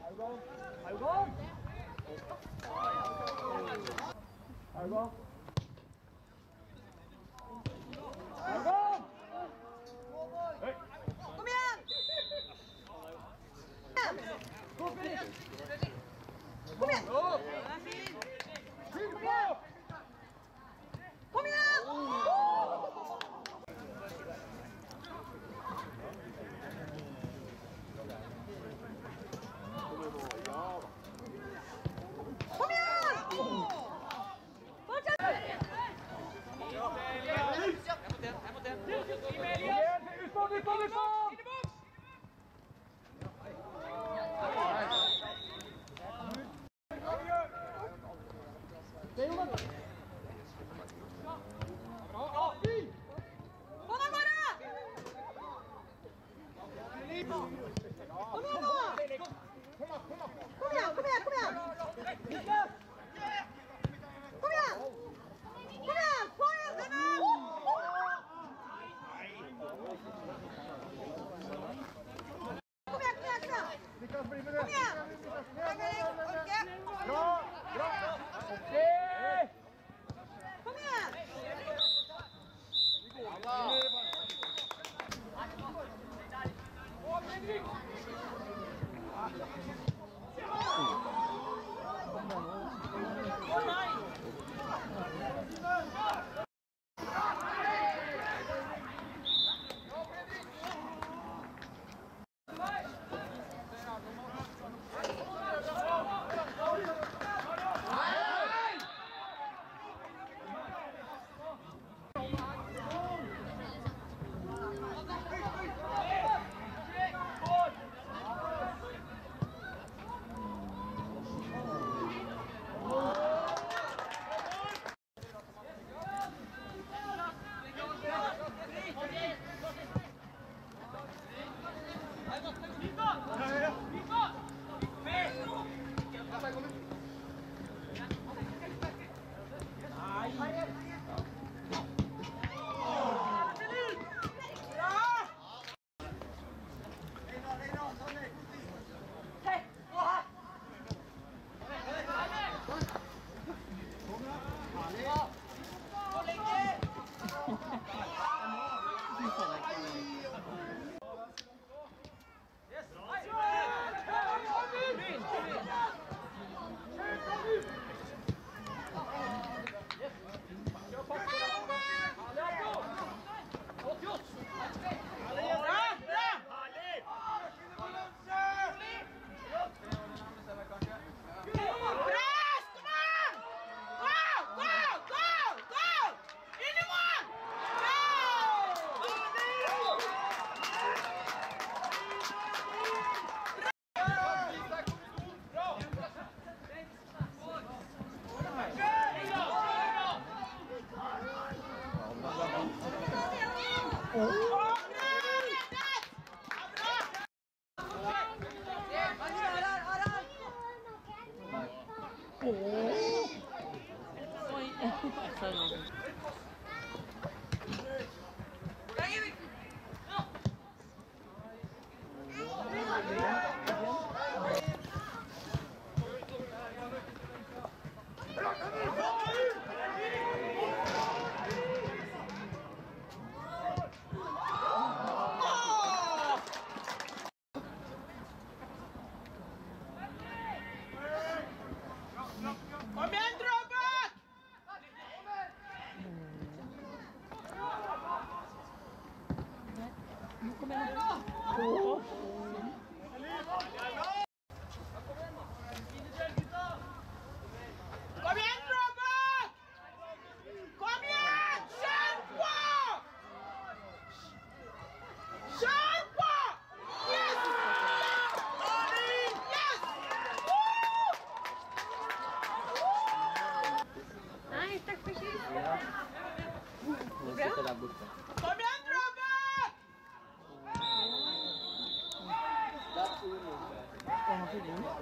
발고 발고 발고 발고 꾸면 꾸면 꾸면 Kom igjen, kom igjen! Kom igjen! Vamos!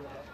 Yeah.